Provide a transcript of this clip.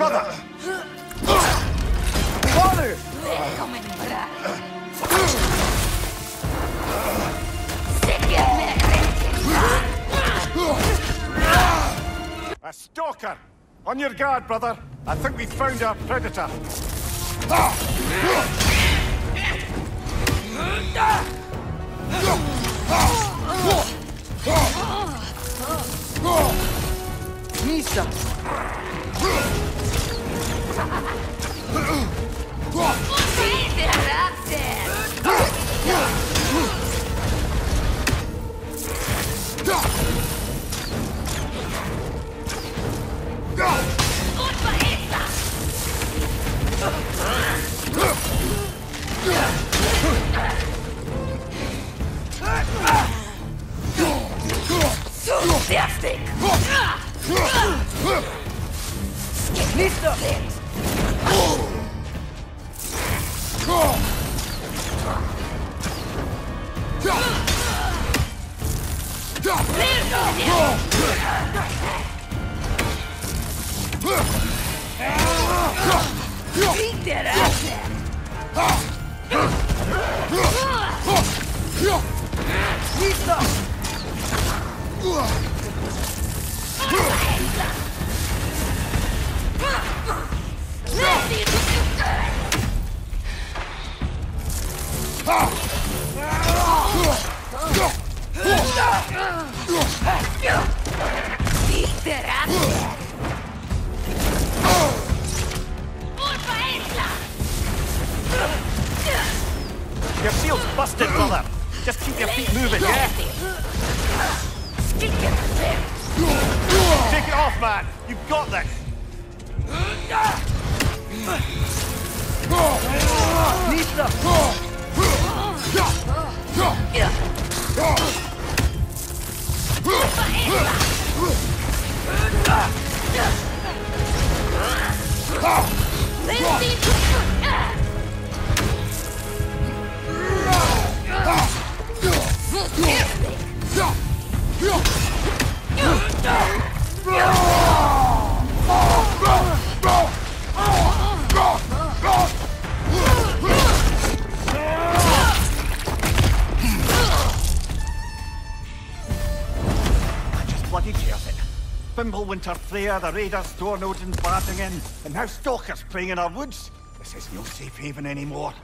Brother! Father! A stalker! On your guard, brother. I think we found our predator. Nisa! Misa! Fertig! Listo! Listo! Your shield's busted, brother. Just keep your feet moving, yeah? Take it off, man. You've got this. Listo! Bloody deserve it. Fimbulwinter Freya, the raiders, Stornodens barging in, and now stalkers preying in our woods. This is no safe haven anymore.